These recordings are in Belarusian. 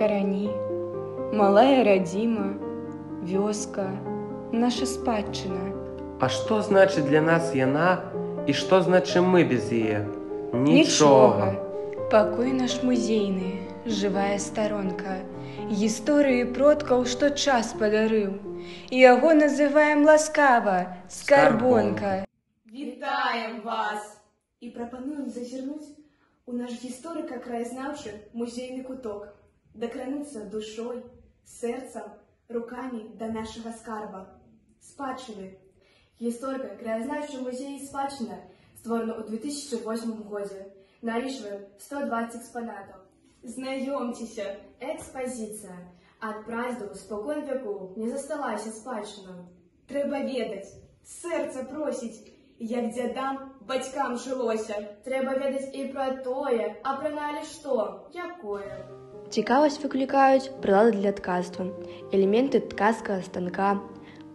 карані, малая радзіма, вёска, наша спадчына. А што значыць для нас яна і што значым мы без яе? Нічога. Пакой наш музейны, жывая старонка, гісторыі продкаў, што час падарыў. І яго называем ласкава, скарбонка. Вітаем вас! І прапануем зазірнуць у наш гісторыка-краязнаўчы музейны куток, дакрануцца душой, сэрцам, рукамі да нашага скарба. Спадчыны. Гісторыка-краязнаўчы музей спадчына створана ў 2008 годзе. Налічваем 120 экспанатаў. Знаёмцеся, экспазіцыя. Ад празду спокон вякоў не засталася спадчынам. Трэба ведаць, сэрца просіць, як дзядам бацькам жылося. Трэба ведаць і пра тое, а прыналі што, якое. Цікавасць выклікаюць прылады для ткацтва, элементы ткацкага станка,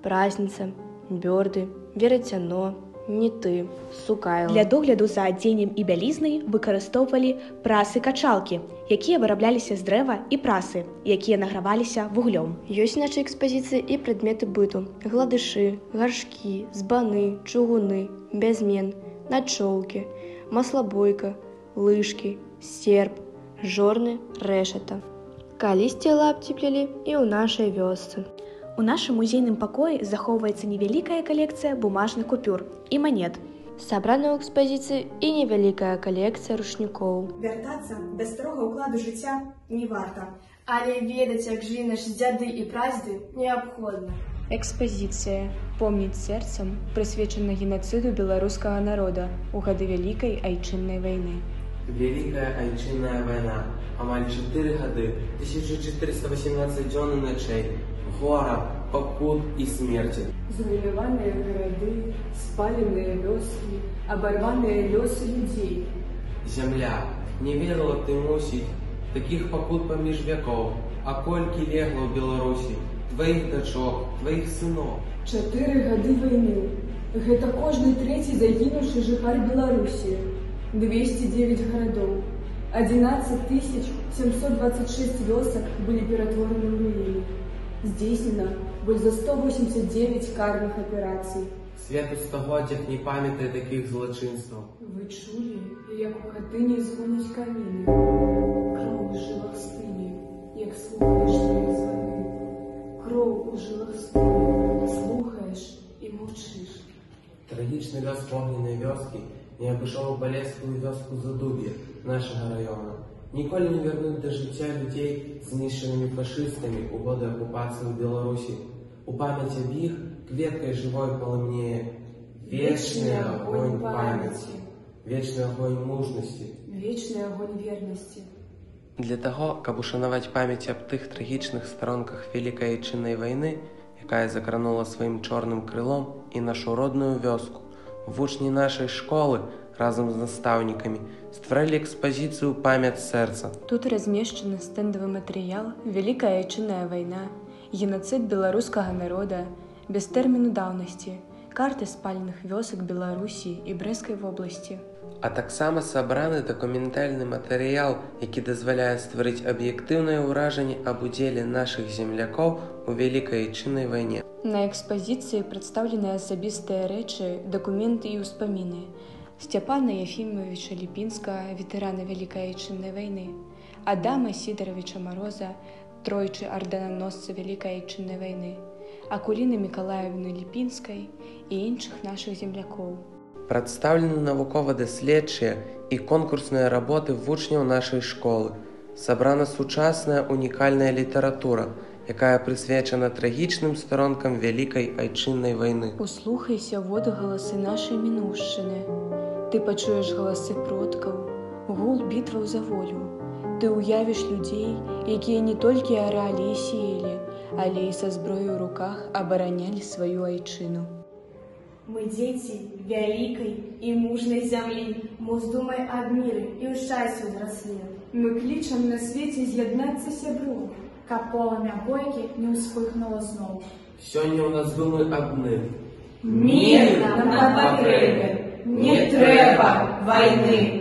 празніца, бёрды, верацяно, ніты, сукайла. Для догляду за адзеннем і бялізнай выкарыстоўвалі прасы-качалкі, якія вырабляліся з дрэва і прасы, якія награваліся вуглём. Ёсць нашай экспазіцыі і прадметы быту: гладышы, гаршкі, збаны, чугуны, бязмен, начоўкі, маслабойка, лыжкі, серп, жорны, рэшата. Калісьці лапці плялі і ў нашай вёсцы. У нашым музейным пакоі захоўваецца невялікая калекцыя бумажных купюр і манет. Сабрана ў экспазіцыі і невялікая калекцыя ручнікоў. Вяртацца да старога ўкладу жыцця не варта, але ведаць, як жылі наш дзяды і празды неабходна. Экспазіцыя помніць сэрцам прысвечана генацыду беларускага народа ў гады вялікай айчыннай вайны. Вялікая айчынная вайна. Амаль 4 гады, 1418 дзён і начэй, гора, пакут і смерці. Зруйнаваныя гарады, спаленыя вёскі, абарваныя лёсы людзей. Зямля, не ведала ты мусіць, такіх пакут паміж вякоў, а колькі легла ў Беларусі, тваіх дачок, тваіх сыноў. Чатыры гады вайны. Гэта кожны трэці загінуўшы жыхар Беларусі. 209 гарадоў. 11 726 вёсак былі ператвораны ў руіны. Здзейснена больш за 189 карных аперацый. Свет у стагоддзях не памятае такіх злачынстваў. Вы чулі, як у хатыні звоняць каміны. Кроў у жылах стыне, як слухаеш свае званы. Кроў у жылах стыне, слухаеш і маўчыш. Трагічны лёс помненай вёскі не абышоў балескую вёску задуб'я нашага раёна. Ніколі не вярнуць да жыцця людзей знішчанымі фашыстамі ў годы акупацыі ў Беларусі. У памяць аб іх кветкай жывой паламнее. Вечны агонь памяці, вечны агонь мужнасці. Вечны агонь вернасці. Для таго, каб ушанаваць памяць аб тых трагічных старонках вялікай айчыннай вайны, якая закранула сваім чорным крылом і нашу родную вёску, вучні нашай школы разам з настаўнікамі стваралі экспазіцыю памяць сэрца. Тут размешчаны стэндавы матэрыял, вялікая айчынная вайна, генацыд беларускага народа, без тэрміну даўнасці, карты спаленых вёсак Беларусі і брэскай вобласці. А таксама сабраны дакументальны матэрыял, які дазваляе стварыць аб'ектыўнае ўражанне аб удзеле нашых землякоў у вялікай айчыннай вайне. На экспазіцыі прадстаўлены асабістыя рэчы, дакументы і ўспаміны. Сцяпана Яфімовича Ліпінска, ветэрана вялікай айчыннай вайны, Адама Сідаровича Мароза, тройчы ардананосца вялікай айчыннай вайны, Акуліны Миколаевны Ліпінскай і іншых нашых землякоў. Прадстаўлены навукова-даследчыя і конкурсныя работы вучняў нашай школы. Сабрана сучасная унікальная літаратура, якая прысвечана трагічным старонкам вялікай айчыннай вайны. Услухайся водгаласы нашай мінушчыны. Ты пачуеш галасы продкаў, гул бітваў за волю. Ты ўявіш людзей, якія не толькі аралі сеялі, але і са зброю ў руках абаранялі сваю айчыну. Мы дзеці вялікай і мужнай зямлі, мо здумай аб міры і ў шчасцю зраслі. Мы клічам на свеце з'яднацца сяброў, каб поламя бойкі не ўспыхнула зноў. Сёння ў нас думы абны. Мір нам патрэбен, не трэба вайны.